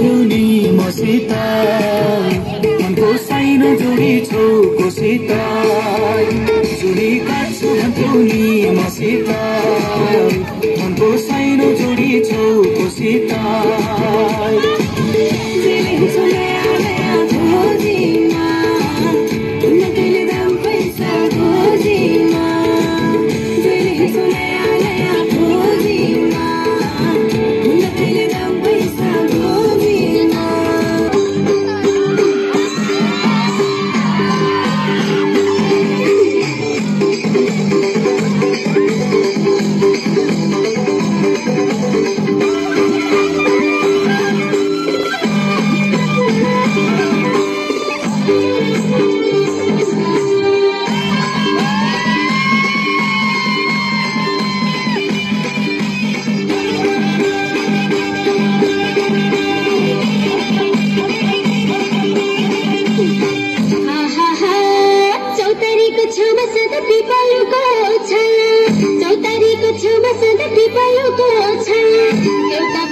Soon he कोसित मनको जोडी छौ कोसित जोडी काट्छु भन्थ्यो मनको जोडी छौ कोसित छेउमा छाया चौतारीको एउटा